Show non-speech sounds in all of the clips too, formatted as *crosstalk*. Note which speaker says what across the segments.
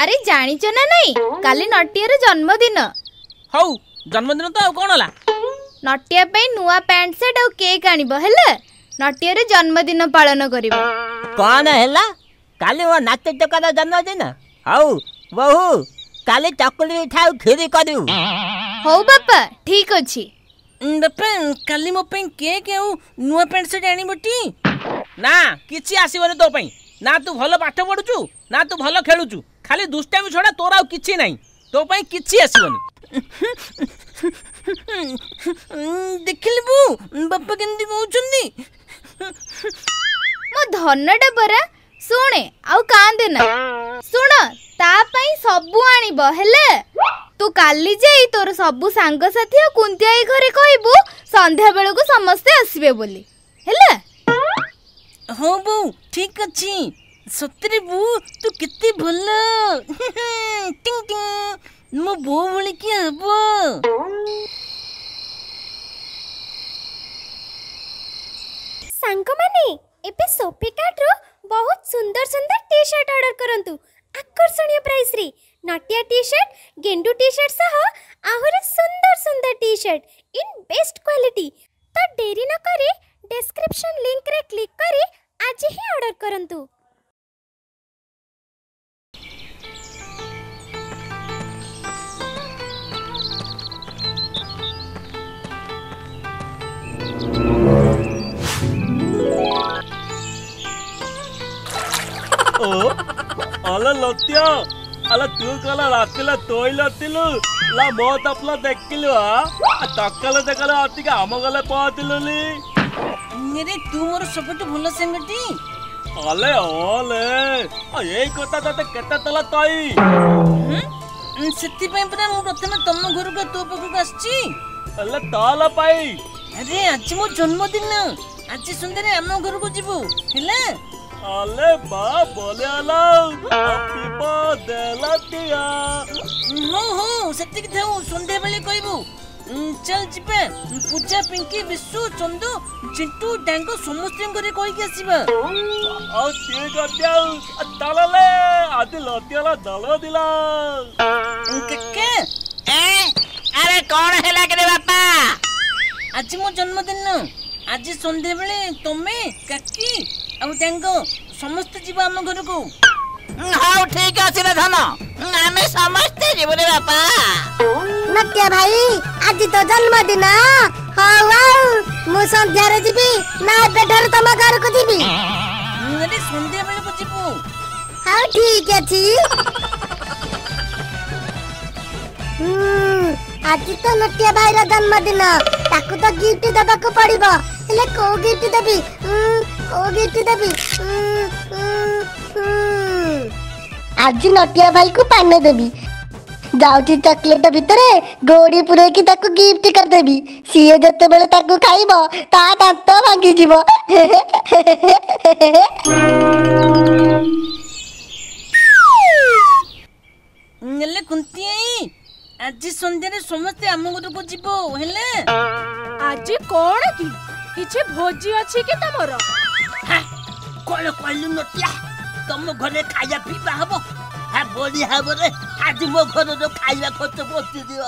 Speaker 1: আরে জানিছ না নাই কালি নটিয়ার জন্মদিন
Speaker 2: হউ জন্মদিন তো কোন হলা
Speaker 1: নটিয়া পাই নুয়া প্যান্ট সেট আর কেক আনিব হলে নটিয়ার জন্মদিন পালন করিব
Speaker 3: কোন
Speaker 4: হলা কালি ও নাতি টকার জন্মদিন হউ বহু কালি চকলি উঠাও খিরি করিউ
Speaker 1: হউ বাপা ঠিক আছে
Speaker 2: বাপা কালি মো পাই কেক আর নুয়া প্যান্ট সেট আনিব টি না কিছু আসিবনি তো পাই না তু ভালো পাঠ পড়ুছু না তু ভালো খেলুছু खाली दुष्टामी छोड़ा तोरा कि तो ना तो कि आसवन देख बापा मो
Speaker 1: धनटा बरा शुणे आंदेना शुण ताई सब आणबले तू काली तोर सब सांगसाथी और कुंती घरे कहबू संध्या समस्ते आसबे बोली
Speaker 2: हाँ बो ठीक अच्छी ಸತ್ರಿ ಬೂ ತು ಕಿತ್ತಿ ಬಲ್ಲ ಟಿಂಗ್ ಟಿಂಗ್ ನಮ್ಮ ಬೋವಳಿಕೆ ಅಬ್ಬೋ
Speaker 4: ସାଙ୍ଗମାନେ ଏବେ ସୋଫିକାର୍ଟରୁ ବହୁତ ସୁନ୍ଦର ସୁନ୍ଦର ଟି ସାର୍ଟ ଅର୍ଡର କରନ୍ତୁ ଆକର୍ଷଣୀୟ ପ୍ରାଇସ୍ରେ ନଟିଆ ଟି ସାର୍ଟ ଗେଣ୍ଡୁ ଟି ସାର୍ଟ ସହ ଆହୁରି ସୁନ୍ଦର ସୁନ୍ଦର T shirt in best quality ତ ଡେରି ନ କରି ଡେସ୍କ୍ରିପ୍ସନ୍ ଲିଙ୍କରେ କ୍ଲିକ୍ କରି ଆଜି ହିଁ ଅର୍ଡର କରନ୍ତୁ
Speaker 5: ಓ ಅಲ್ಲ ಲತ್ಯ ಅಲ್ಲ ತೂಕಲ ರಕ್ಕಿಲ ತೋಯ್ಲತ್ತಿಲು ಲ ಮೋತಪ್ಲ ದಕ್ಕಿಲು ತಕ್ಕಲ ದಕ್ಕಲ ಅತ್ತಿಗೆ ಅಮಗಲ ಪಾತಿಲು
Speaker 2: ইংরে তুমর সবটু ভুল সেঙ্গটি
Speaker 5: আলে আলে এই কথা তাতে কেটে তলা তাই
Speaker 2: ସେଥିପାଇଁ ପରା ମୁଁ ପ୍ରଥମେ ତମ ଘରକୁ ତୋ ପାଖକୁ ଆସିଛି
Speaker 5: ହେଲେ ତଲ ପାଇଁ
Speaker 2: ଆରେ ଆଜି ମୋ ଜନ୍ମଦିନ ଆଜି ସନ୍ଧ୍ୟାରେ ଆମ ଘରକୁ ଯିବୁ ହେଲା
Speaker 5: अले बा बोले हैप्पी बर्थडे लतिया
Speaker 2: हो हो सेति के थाउ संध्या बेले कहबू चल जिबे पूजा पिंकी विशु चंदू चिंटू डांगो समस्त करे कोई के आसीबा आ
Speaker 5: ठीक अत्या दलले आदि लतियाला दल दिला
Speaker 2: के ए
Speaker 6: अरे कौन हैला के बापा
Speaker 2: आज मो जन्मदिन आज संध्या बेले तुमे काकी ଆଉ ତାଙ୍କ ସମସ୍ତେ ଯିବ ଆମ ଘରକୁ
Speaker 6: ହଉ ଠିକ ଅଛି ରେ ଧନ ଆମେ ସମସ୍ତେ ଯିବୁ ରେ ବାପା
Speaker 7: ନଟିଆ ଭାଇ ଆଜି ତ ଜନ୍ମଦିନ ହଉ ଆଉ ମୁଁ ସନ୍ଧ୍ୟାରେ ଯିବି ନା ଏବେଠାରୁ ତମ ଘରକୁ ଯିବି
Speaker 2: ସନ୍ଧ୍ୟା ବେଳକୁ ଯିବୁ
Speaker 7: ହଉ ଠିକ ଅଛି ଆଜି ତ ନଟିଆ ଭାଇର ଜନ୍ମଦିନ ତାକୁ ତ ଗିଫ୍ଟ ଦେବାକୁ ପଡିବ ହେଲେ କୋଉ ଗିଫ୍ଟ ଦେବି ও গেটু ଦେବି ଆଜି ନଟିଆ ଭାଇକୁ ପାନ ଦେବି ଯାଉଛି ଚକୋଲେଟ ଭିତରେ ଗୋଡ଼ି ପୂରେଇକି ତାକୁ ଗିଫ୍ଟ କରିଦେବି ସିଏ ଯେତେବେଳେ ତାକୁ ଖାଇବ ତା ଦାନ୍ତ ଭାଙ୍ଗିଯିବ ହେଲେ
Speaker 2: କୁନ୍ତି ଆଜି ସନ୍ଧ୍ୟାରେ ସମସ୍ତେ ଆମ ଘରକୁ ଯିବ ହେଲେ
Speaker 8: ଆଜି କ'ଣ କି କିଛି ଭୋଜି ଅଛି କି ତମର
Speaker 2: ସକାଳେ କହିଲି ନଟିଆ ତମ ଘରେ ଖାଇବା ପିଇବା ହବ ଆ ବଢ଼ିଆ ଭାବରେ ଆଜି ମୋ ଘରର ଖାଇବା ଖର୍ଚ୍ଚ ପଚି ଦିଅ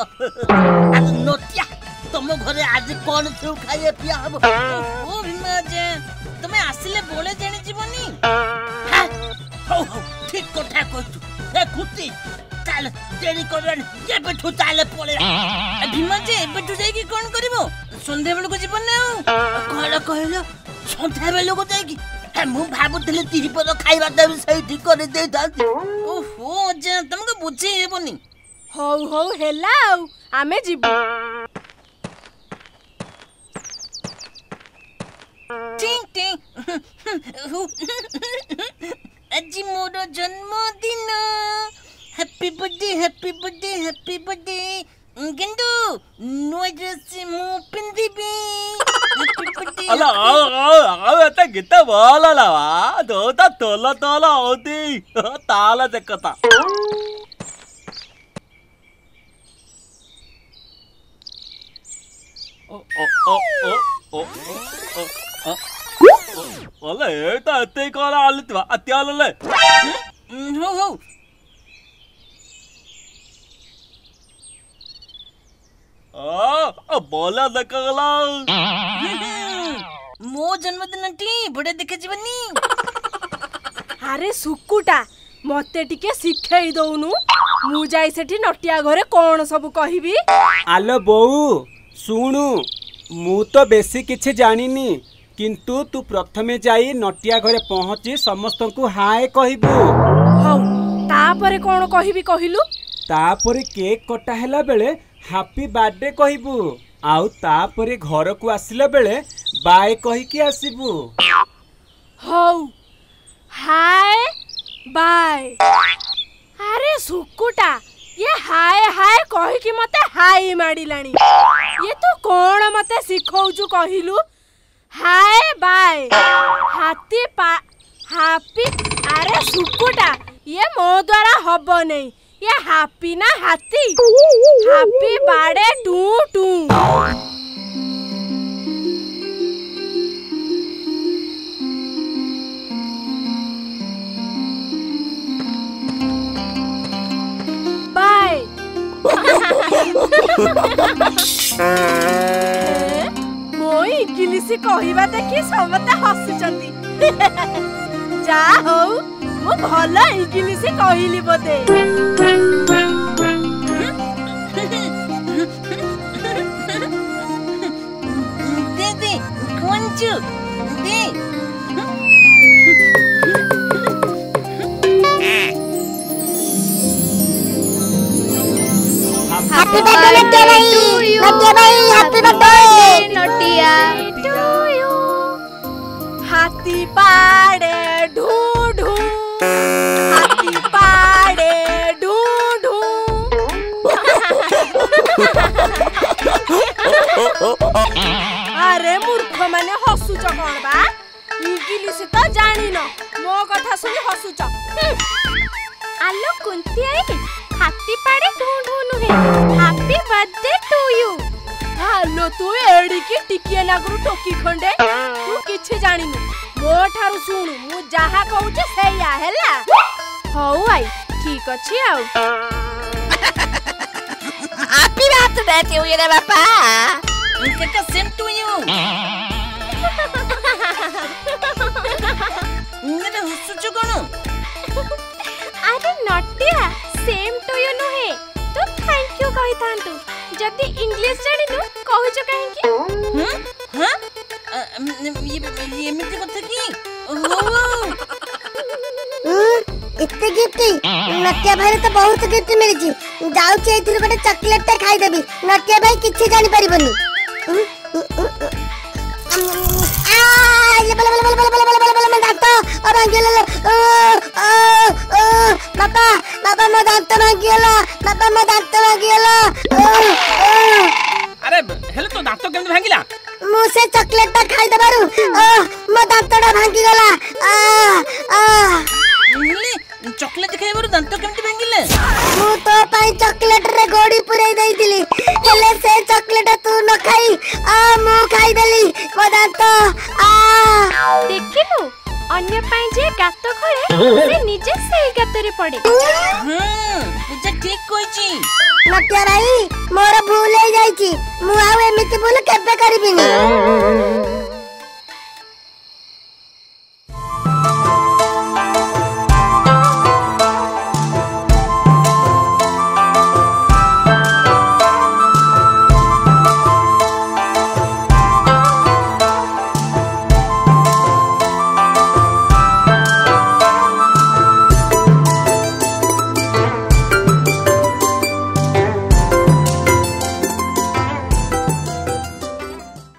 Speaker 2: ନଟିଆ ତମ ଘରେ ଆଜି କ'ଣ ଥିବ ଖାଇବା ପିଆ ହବ ଓ ଭୀମା ଯେ ତମେ ଆସିଲେ ବୋଳେ ଜାଣି ଯିବନି ହଉ ହଉ ଠିକ କଥା କହିଛୁ ଏ ଖୁସି ଚାଲେ ଡେରି କରିବାନି ଏବେଠୁ ଚାଲେ ପଳେଇବା ଭୀମା ଯେ ଏବେଠୁ ଯାଇକି କ'ଣ କରିବ ସନ୍ଧ୍ୟାବେଳକୁ ଯିବନି ଆଉ କ'ଣ କହିଲ ସନ୍ଧ୍ୟା ବେଳକୁ ଯାଇକି ମୁଁ ଭାବୁଥିଲି ତିରିପଦ ଖାଇବାଟା ବି ସେଇଠି କରିଦେଇଥାନ୍ତି ଓହୋ ଅଜା ତମକୁ ବୁଝେଇ ହେବନି
Speaker 8: ହଉ ହଉ ହେଲା ଆଉ ଆମେ ଯିବୁ
Speaker 2: ଆଜି ମୋର ଜନ୍ମଦିନ happy birthday happy birthday happy birthday Gându, nu ajungi mu pindibi. అలా
Speaker 5: అవంతా గిట్ట పోలాలవా దోత తొల్ల తోల అవుతి తాళ చెక్కత ಒಳ್ಳೆ ಹೇಳ್ತಾ ಅತ್ತೆ ಕಾಲ ಅಲ್ಲತ್ವ ಅತ್ತೆ ಹಾಲಲ್ಲೇ
Speaker 2: ಹ್ಞೂ ಹ್ಞೂ
Speaker 5: बोला दकला
Speaker 2: मो जन्मदिन टी बड़े देखे जीवनी
Speaker 8: अरे सुकुटा मते टिके शिखाई दउनु मु जाई सेठी नटिया घरे कोन सब कहिबी
Speaker 9: आलो बऊ सुनु मु तो बेसी किछि जानिनी किंतु तू प्रथमे जाई नटिया घरे पहुंची समस्त को हाय कहबू
Speaker 8: हाउ तापरे कोन कहिबी कहिलु
Speaker 9: तापरे केक कटा हेला बेले ହାପି ବାର୍ଥଡେ କହିବୁ ଆଉ ତାପରେ ଘରକୁ ଆସିଲା ବେଳେ ବାଏ କହିକି ଆସିବୁ
Speaker 8: ହଉ ହାଏ ବାଏ ଆରେ ଶୁକୁଟା ଇଏ ହାଏ ହାଏ କହିକି ମତେ ହାଇ ମାଡ଼ିଲାଣି ଇଏ ତୁ କ'ଣ ମତେ ଶିଖଉଛୁ କହିଲୁ ହାଏ ବାଏ ହାତୀ ହାପି ଆରେ ଶୁକୁଟା ଇଏ ମୋ ଦ୍ୱାରା ହବ ନାହିଁ ये हाथी ना हाथी हाथी बाड़े टू टू মই ইংলিশ কহবা দেখি সমস্তে হসুচার যা হও ମୁଁ ଭଲ ଇଂଲିଶ କହିଲି ବୋଧେ
Speaker 2: ଦିଦି କୁଞ୍ଚୁ ଦିଦି
Speaker 9: Happy
Speaker 1: birthday, Nadia Bhai! Nadia
Speaker 8: Bhai, আরে মূর্খ মানে হসুচ কোণ বা ইংলিশ তো জানিন মো কথা শুনি হসুচ
Speaker 10: আলো কুন্তিয়াই হাতি পাড়ে ঢু ঢু নুহে
Speaker 8: হ্যাপি বার্থডে টু ইউ ভালো তুই এড়িকি টিকিয়ে নাগরু ঠকি খন্ডে তু কিছু জানিনু ମୋ ଠାରୁ ଶୁଣୁ ମୁଁ ଯାହା କହୁଛି ସେଇଆ ହେଲା ହଉ ଆଇ ଠିକ ଅଛି ଆଉ *laughs*
Speaker 6: बैठी हुई रे बापा
Speaker 2: काका सेम टू यू ଇଙ୍ଗରେ ହସୁଛୁ କ'ଣ
Speaker 10: ଆରେ ନଟିଆ ସେମ୍ ଟୁ ୟୁ ନୁହେଁ ତୁ ଥ୍ୟାଙ୍କ ୟୁ କହିଥାନ୍ତୁ ଯଦି ଇଂଲିଶ ଜାଣିନୁ କହୁଛ କାହିଁକି
Speaker 2: ଏମିତି କଥା କି
Speaker 7: ଏତେ ଗିଫ୍ଟ ନଟିଆ ଭାଇରେ ତ ବହୁତ ଗିଫ୍ଟ ମିଳିଛି ଯାଉଛି ଏଥିରୁ ଗୋଟେ ଚକୋଲେଟ୍ ଟେ ଖାଇଦେବି ନଟିଆ ଭାଇ କିଛି ଜାଣିପାରିବନି ବାପା ବାପା ମୋ ଦାନ୍ତ ଭାଙ୍ଗିଗଲା ବାପା ମୋ ଦାନ୍ତ ଭାଙ୍ଗିଗଲା
Speaker 2: আরে হেলে তো দাঁত কেমনে ভাঙিলা
Speaker 7: মু সে চকলেটটা খাই দেবারু ও মো দাঁতটা ভাঙি গলা আ
Speaker 10: रे पड़े
Speaker 2: हम्म पूजा ठीक কইছি
Speaker 7: ନକିଆ ରାଇ ମୋର ଭୁଲ ହେଇଯାଇଛି ମୁଁ ଆଉ ଏମିତି ଭୁଲ କେବେ କରିବିନି